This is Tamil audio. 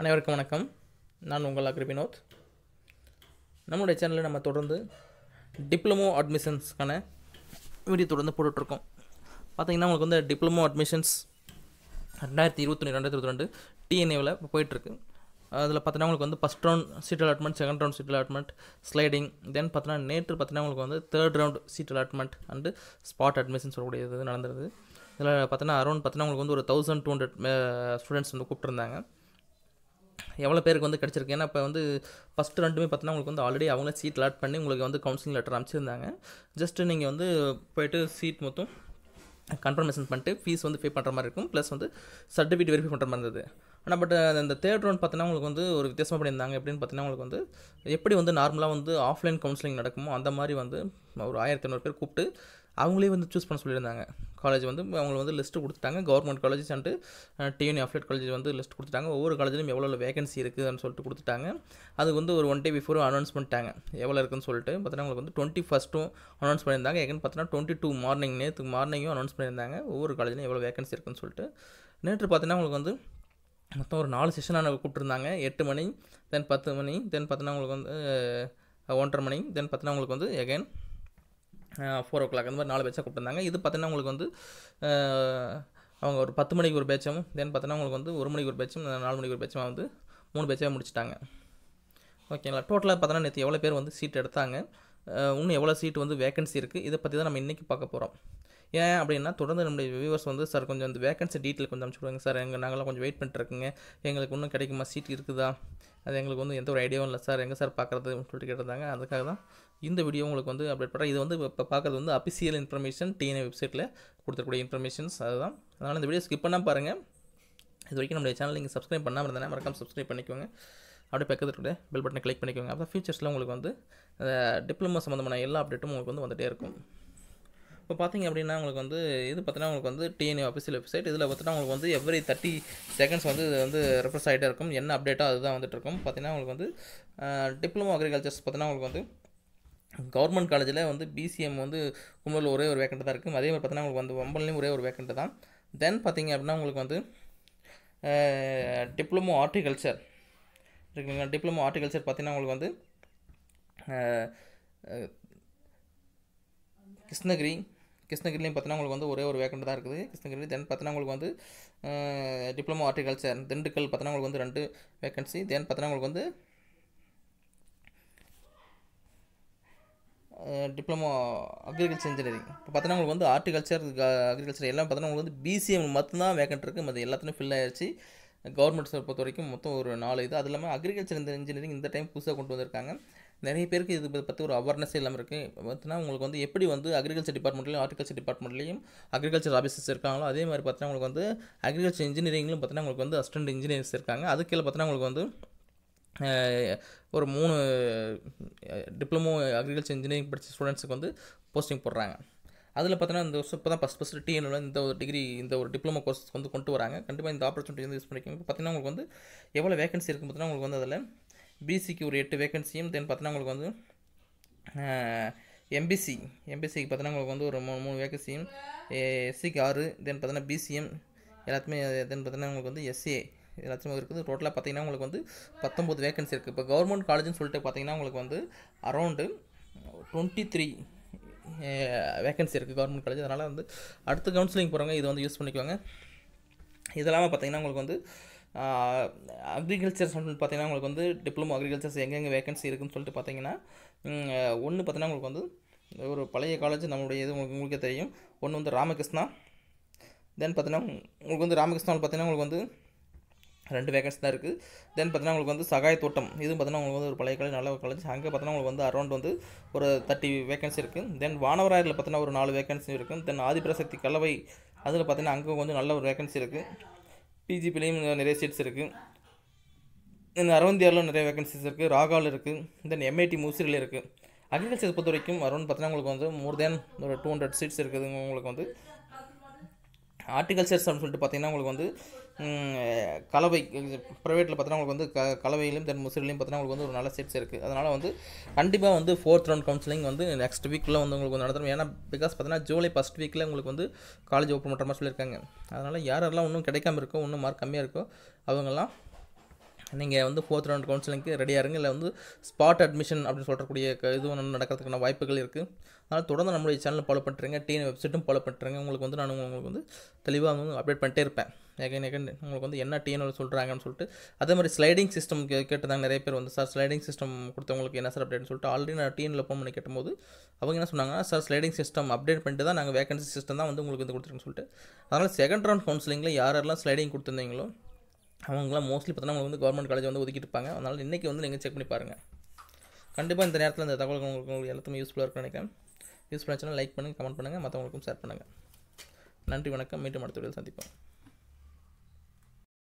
அனைவருக்கும் வணக்கம். நான் உங்கள் அக்ரி வினோத். நம்மளுடைய சேனலில் நம்ம தொடர்ந்து டிப்ளமோ அட்மிஷன்ஸ்க்கான வீடியோ தொடர்ந்து போட்டுட்ருக்கோம். பார்த்தீங்கன்னா உங்களுக்கு வந்து டிப்ளமோ அட்மிஷன்ஸ் ரெண்டாயிரத்தி இருபத்தொன்று ரெண்டாயிரத்தி இருபத்தி ரெண்டு டிஎன்ஏவில் போயிட்டுருக்கு அதில் பார்த்தீங்கன்னா உங்களுக்கு வந்து first round seat allotment second round seat allotment sliding then பார்த்தீங்கன்னா நேற்று பார்த்தீங்கன்னா உங்களுக்கு வந்து third round seat allotment and spot admission சொல்லக்கூடியது நடந்தது இதில் பார்த்தீங்கன்னா அரௌண்ட் பார்த்தீங்கன்னா உங்களுக்கு வந்து ஒரு தௌசண்ட் டூ ஹண்ட்ரட் ஸ்டூடெண்ட்ஸ் வந்து கூப்பிட்டுருந்தாங்க. எவ்வளோ பேருக்கு வந்து கிடச்சிருக்கு? ஏன்னா இப்போ வந்து ஃபஸ்ட்டு ரெண்டுமே பார்த்தீங்கன்னா உங்களுக்கு வந்து ஆல்ரெடி அவங்களே சீட் அலாட் பண்ணி உங்களுக்கு வந்து கவுன்சிலிங் லெட்டர் அனுப்பிச்சிருந்தாங்க. ஜஸ்ட்டு நீங்கள் வந்து போயிட்டு சீட் மொத்தம் கன்ஃபர்மேஷன் பண்ணிட்டு ஃபீஸ் வந்து பே பண்ணுற மாதிரி இருக்கும். ப்ளஸ் வந்து சர்டிஃபிகேட் வெரிஃபை பண்ணுற மாதிரி இருந்தது. ஆனால் பட் அந்த தேர்ட் ரவுண்ட் பார்த்தீங்கன்னா உங்களுக்கு வந்து ஒரு வித்தியாசமாக பண்ணியிருந்தாங்க. எப்படின்னு பார்த்தீங்கன்னா உங்களுக்கு வந்து எப்படி வந்து நார்மலாக வந்து ஆஃப்லைன் கவுன்சிலிங் நடக்குமோ அந்த மாதிரி வந்து ஒரு ஆயிரத்தி ஐநூறு பேர் கூப்பிட்டு அவங்களே வந்து சூஸ் பண்ண சொல்லியிருந்தாங்க. காலேஜ் வந்து அவங்க வந்து லிஸ்ட்டு கொடுத்துட்டாங்க. Government colleges and TNEA affiliated college வந்து லிஸ்ட் கொடுத்துட்டாங்க. ஒவ்வொரு காலேஜிலும் எவ்வளோ வேகன்சி இருக்குதுன்னு சொல்லிட்டு கொடுத்துட்டாங்க. அது வந்து ஒரு ஒன் டே பிஃபோரும் அனௌன்ஸ் பண்ணிட்டாங்க. எவ்வளோ இருக்குன்னு சொல்லிட்டு. பார்த்தீங்கன்னா உங்களுக்கு வந்து டுவெண்ட்டி ஃபஸ்ட்டும் அனௌன்ஸ் பண்ணியிருந்தாங்க. ஏன்னு பார்த்தீங்கன்னா டுவெண்ட்டி டூ மார்னிங் நேற்று மார்னிங்கும் அனௌன்ஸ் பண்ணியிருந்தாங்க. ஒவ்வொரு காலேஜிலும் எவ்வளோ வேகன்சி இருக்குன்னு சொல்லிட்டு. நேற்று பார்த்தீங்கன்னா உங்களுக்கு வந்து மொத்தம் ஒரு நாலு செஷனாக கூப்பிட்டுருந்தாங்க. எட்டு மணி தென் பத்து மணி தென் பார்த்தீங்கன்னா உங்களுக்கு வந்து ஒன்றரை மணி தென் பார்த்தீங்கன்னா உங்களுக்கு வந்து எகைன் ஃபோர் ஓ கிளாக் அந்த மாதிரி நாலு பேட்சாக கூப்பிட்டுருந்தாங்க. இது பார்த்தீங்கன்னா உங்களுக்கு வந்து அவங்க ஒரு பத்து மணிக்கு ஒரு பேட்சும் தென் பார்த்தீங்கன்னா உங்களுக்கு வந்து ஒரு மணிக்கு ஒரு பேட்சும் நாலு மணிக்கு ஒரு பேச்சும் வந்து மூணு பேட்சாக முடிச்சிட்டாங்க. ஓகேங்களா டோட்டலாக பார்த்தோன்னா நேற்று எவ்வளோ பேர் வந்து சீட் எடுத்தாங்க? இன்னும் எவ்வளோ சீட் வந்து வேகன்சி இருக்குது இதை பற்றி தான் நம்ம இன்றைக்கி பார்க்க போகிறோம் ஏன் அப்படின்னா தொடர்ந்து நம்முடைய வியூவர்ஸ் வந்து சார் கொஞ்சம் அந்த வேகன்சி டீட்டெயில் கொஞ்சம் அனுப்பிச்சு சார். எங்கள் நாங்களாம் கொஞ்சம் வெயிட் பண்ணிட்டுருக்குங்க எங்களுக்கு இன்னும் கிடைக்குமா? சீட் இருக்குதா? அது எங்களுக்கு வந்து எந்த ஒரு ஐடியாவும் இல்லை. சார் எங்கே சார் பார்க்குறது சொல்லிட்டு கேட்டிருந்தாங்க. அதுக்காக தான் இந்த வீடியோ உங்களுக்கு வந்து அப்டேட் பண்ணுறேன் இது வந்து இப்போ பார்க்குறது வந்து அஃபிஷியல் இன்ஃபர்மேஷன் டிஎன்ஏ வெப்சைட்டில் கொடுத்துருக்கூடிய இன்ஃபர்மேஷன்ஸ் அதுதான். அதனால் இந்த வீடியோ ஸ்கிப் பண்ணால் பாருங்கள் இது வரைக்கும் நம்மளுடைய சேனல் நீங்கள் சப்ஸ்கிரைப் பண்ணாமல் இருந்தேன் மறக்காம சப்ஸ்கிரைப் பண்ணிக்கோங்க. அப்படியே பக்கத்தில் பெல் பட்டனை கிளிக் பண்ணிக்கோங்க. அப்போ ஃபியூச்சர்ஸில் உங்களுக்கு வந்து டிப்ளமோ சம்மந்தமான எல்லா அப்டேட்டும் உங்களுக்கு வந்து வந்துகிட்டே இருக்கும். இப்போ பார்த்தீங்க அப்படின்னா உங்களுக்கு வந்து இது பார்த்தீங்கன்னா உங்களுக்கு வந்து டிஎன்ஏ அஃபிஷியல் வெப்சைட் இதில் பார்த்தீங்கன்னா உங்களுக்கு வந்து எவ்ரி தேர்ட்டி செகண்ட்ஸ் வந்து இது வந்து ரெஃப்ரெஷ் ஆகிட்டே இருக்கும். என்ன அப்டேட்டோ அதுதான் வந்துட்டு இருக்கும். பார்த்தீங்கன்னா உங்களுக்கு வந்து டிப்ளமோ அக்ரிகல்ச்சர்ஸ் பார்த்தீங்கன்னா உங்களுக்கு வந்து கவர்மெண்ட் காலேஜில் வந்து பிசிஎம் வந்து கும்பலில் ஒரே ஒரு வேக்கண்ட் தான் இருக்கும் அதே மாதிரி பார்த்தீங்கன்னா உங்களுக்கு வந்து வம்பல்லையும் ஒரே ஒரு வேக்கண்ட் தான். தென் பார்த்தீங்க அப்படின்னா உங்களுக்கு வந்து டிப்ளமோ ஆர்டிகல்ச்சர் இருக்குங்களா? டிப்ளமோ ஆர்டிகல்ச்சர் பார்த்தீங்கன்னா உங்களுக்கு வந்து கிருஷ்ணகிரி கிருஷ்ணகிரிலையும் பார்த்தீங்கன்னா உங்களுக்கு வந்து ஒரே ஒரு வேக்கண்ட் தான் இருக்குது. கிருஷ்ணகிரி தென் பார்த்தீங்கன்னா உங்களுக்கு வந்து டிப்ளமோ ஆர்டிகல்ச்சர் திண்டுக்கல் பார்த்தீங்கன்னா உங்களுக்கு வந்து ரெண்டு வேக்கன்சி தென் பார்த்தீங்கன்னா உங்களுக்கு வந்து டிப்ளமோ அக்ரிகல்ச்சர் இன்ஜினியரிங் இப்போ பார்த்தீங்கன்னா உங்களுக்கு வந்து ஆர்டிகல்ச்சர் அக்ரிகல்ச்சர் எல்லாம் பார்த்தீங்கன்னா உங்களுக்கு வந்து பிசிஎம் மட்டும்தான் வேக்கண்ட் இருக்குது மற்ற எல்லாத்துலையும் ஃபில் ஆயிடுச்சு கவர்மெண்ட் பொறுத்த வரைக்கும் மொத்தம் ஒரு நாலு இது. அது இல்லாமல் அக்ரிகல்ச்சர் இந்த இன்ஜினியரிங் இந்த டைம் புதுசாக கொண்டு வந்திருக்காங்க. நிறைய பேருக்கு இது பற்றி ஒரு அவேர்னஸ் இல்லாமல் இருக்குது பார்த்தீங்கன்னா உங்களுக்கு வந்து எப்படி வந்து அக்ரிகல்ச்சர் டிபார்ட்மெண்ட்லையும் ஹார்டிகல்ச்சர் டிபார்ட்மெண்ட்லையும் அக்ரிகல்ச்சர் ஆஃபீஸர்ஸ் இருக்காங்களோ அதே மாதிரி பார்த்தீங்கன்னா உங்களுக்கு வந்து அக்ரிகல்ச்சர் இன்ஜினியரிங்லும் பார்த்தீங்கன்னா உங்களுக்கு வந்து அசிஸ்டன்ட் இன்ஜினியர்ஸ் இருக்காங்க. அதுக்கு கீழே பார்த்தீங்கன்னா உங்களுக்கு வந்து ஒரு மூணு டிப்ளமோ அக்ரிகல்ச்சர் இன்ஜினியரிங் படித்த ஸ்டூடெண்ட்ஸுக்கு வந்து போஸ்டிங் போடுறாங்க. அதில் பார்த்தீங்கன்னா இந்த வருஷம் இப்போ தான் ஃபஸ்ட் ஃபஸ்ட்டு டிஎன்ல இந்த ஒரு டிகிரி இந்த ஒரு டிப்ளமோ கோர்ஸ் வந்து கொண்டு வராங்க. கண்டிப்பாக இந்த ஆப்பர்ச்சுனிட்டி வந்து யூஸ் பண்ணிக்கோங்க. இப்போ பார்த்தீங்கன்னா உங்களுக்கு வந்து எவ்வளோ வேகன்சி இருக்குது பார்த்தீங்கன்னா உங்களுக்கு வந்து அதில் பிசிக்கு ஒரு எட்டு வேகன்சியும் தென் பார்த்தீங்கன்னா உங்களுக்கு வந்து எம்பிசி எம்பிசிக்கு பார்த்தீங்கன்னா உங்களுக்கு வந்து ஒரு மூணு மூணு வேகன்சியும் எஸ்சிக்கு ஆறு தென் பார்த்தீங்கன்னா பிசிஎம் எல்லாத்துமே தென் பார்த்தீங்கன்னா உங்களுக்கு வந்து எஸ்ஏ எல்லாத்தையும் இருக்குது. டோட்டலாக பார்த்தீங்கன்னா உங்களுக்கு வந்து பத்தொம்போது வேகன்சி இருக்குது இப்போ கவர்மெண்ட் காலேஜ்னு சொல்லிட்டு பார்த்தீங்கன்னா உங்களுக்கு வந்து அரௌண்டு டுவெண்ட்டி த்ரீ வேகன்சி இருக்குது கவர்மெண்ட் காலேஜ் அதனால் வந்து அடுத்த கவுன்சிலிங் போகிறவங்க இதை வந்து யூஸ் பண்ணிக்குவாங்க இது இல்லாமல் பார்த்தீங்கன்னா உங்களுக்கு வந்து அக்ரிகல்ச்சர் சொல்லிட்டு பார்த்தீங்கன்னா உங்களுக்கு வந்து டிப்ளமோ அக்ரிகல்ச்சர்ஸ் எங்கெங்கே வேகன்சி இருக்குதுன்னு சொல்லிட்டு பார்த்தீங்கன்னா ஒன்று பார்த்தீங்கன்னா உங்களுக்கு வந்து ஒரு பழைய காலேஜ் நம்மளுடைய இது உங்களுக்கு உங்களுக்கே தெரியும். ஒன்று வந்து ராமகிருஷ்ணா. தென் பார்த்தீங்கன்னா உங்களுக்கு வந்து ராமகிருஷ்ணாவில் பார்த்தீங்கன்னா உங்களுக்கு வந்து ரெண்டு வேகன்சி தான் இருக்குது தென் பார்த்தீங்கன்னா உங்களுக்கு வந்து சகாய தோட்டம். இதுவும் பார்த்தீங்கன்னா உங்களுக்கு வந்து ஒரு பழைய காலேஜ் நல்ல காலேஜ் அங்கே பார்த்தீங்கன்னா உங்களுக்கு வந்து அரௌண்ட் வந்து ஒரு தேர்ட்டி வேகன்சி இருக்குது தென் வானவராயரில் பார்த்தீங்கன்னா ஒரு நாலு வேகன்சி இருக்குது தென் ஆதிபிரசக்தி கலவை அதில் பார்த்தீங்கன்னா அங்கே கொஞ்சம் நல்ல ஒரு வேகன்சி இருக்குது பிஜிபிலையும் நிறைய சீட்ஸ் இருக்குது இந்த அரவந்தியாரில் நிறைய வேகன்சிஸ் இருக்குது ராகாவில் இருக்குது தென் எம்ஐடி மூசிரியில் இருக்குது அக்ரிகல்ச்சர் பொறுத்த வரைக்கும் அரௌண்ட் பார்த்தீங்கன்னா உங்களுக்கு வந்து மோர் தேன் ஒரு டூ ஹண்ட்ரட் சீட்ஸ் இருக்குது உங்களுக்கு வந்து ஹார்டிகல்ச்சர்ஸ் அப்படின்னு சொல்லிட்டு பார்த்தீங்கன்னா உங்களுக்கு வந்து கலவை ப்ரைவேட்டில் பார்த்தீங்கன்னா உங்களுக்கு வந்து க கலவையிலும் தென் முசிறிலையும் பார்த்தீங்கன்னா உங்களுக்கு வந்து ஒரு நல்ல சீட்ஸ் இருக்குது அதனால் வந்து கண்டிப்பாக வந்து ஃபோர்த் ரவுண்ட் கவுன்சிலிங் வந்து நெக்ஸ்ட் வீக்கில் வந்து உங்களுக்கு வந்து நடத்தும் ஏன்னா பிகாஸ் பார்த்தீங்கன்னா ஜூலை ஃபஸ்ட் வீக்கில் உங்களுக்கு வந்து காலேஜ் ஓப்பன் பண்ணுற மாதிரி சொல்லியிருக்காங்க. அதனால் யாரெல்லாம் இன்னும் கிடைக்காம இருக்கோ இன்னும் மார்க் கம்மியாக இருக்கோ அவங்கெல்லாம் நீங்கள் வந்து ஃபோர்த் ரவுண்ட் கவுன்சிலிங்க்கு ரெடியாக இருங்க. இல்லை வந்து ஸ்பாட் அட்மிஷன் அப்படின்னு சொல்லக்கூடிய இது ஒன்று நடக்கிறதுக்கான வாய்ப்புகள் இருக்குது அதனால் தொடர்ந்து நம்மளுடைய சேனலை ஃபாலோ பண்ணுறேங்க டிஎன் வெப்சைட்டும் ஃபாலோ பண்ணுறேங்க உங்களுக்கு வந்து நான் உங்களுக்கு வந்து தெளிவாக வந்து அப்டேட் பண்ணிட்டே இருப்பேன். எகைன் எகைன் உங்களுக்கு வந்து என்ன டிஎன்எல் சொல்கிறாங்கன்னு சொல்லிட்டு. அதே மாதிரி ஸ்லைடிங் சிஸ்டம் கேட்டிருந்தாங்க நிறைய பேர் வந்து. சார் ஸ்லைடிங் சிஸ்டம் கொடுத்தவங்களுக்கு என்ன சார் அப்டேட்னு சொல்லிட்டு ஆல்ரெடி நான் டீனில் ஃபோன் பண்ணி கேட்டும்போது அவங்க என்ன சொன்னாங்கன்னா சார் ஸ்லைடிங் சிஸ்டம் அப்டேட் பண்ணிட்டு தான் நாங்கள் வேகன்சி சிஸ்டம் தான் வந்து உங்களுக்கு வந்து கொடுத்துருக்கோன்னு சொல்லிட்டு. அதனால் செகண்ட் ரவுண்ட் கவுன்சிலிங்கில் யாரெல்லாம் ஸ்லைடிங் கொடுத்துருந்தீங்களோ அவங்களாம் மோஸ்ட்லி பார்த்தீங்கன்னா உங்களுக்கு வந்து கவர்மெண்ட் காலேஜ் வந்து ஒதுக்கிட்டு இருப்பாங்க. அதனால் இன்றைக்கி வந்து நீங்கள் செக் பண்ணி பாருங்கள் கண்டிப்பாக இந்த நேரத்தில் இந்த தகவல் உங்களுக்கு உங்களுக்கு எல்லாத்துமே யூஸ்ஃபுல்லாக இருக்கும்னு நினைக்கிறேன். யூஸ்ஃபுல்லாக லைக் பண்ணுங்கள் கமெண்ட் பண்ணுங்கள் மற்றவங்களுக்கும் ஷேர் பண்ணுங்கள் நன்றி வணக்கம். மீண்டும் அடுத்த வீடியோ சந்திப்போம்.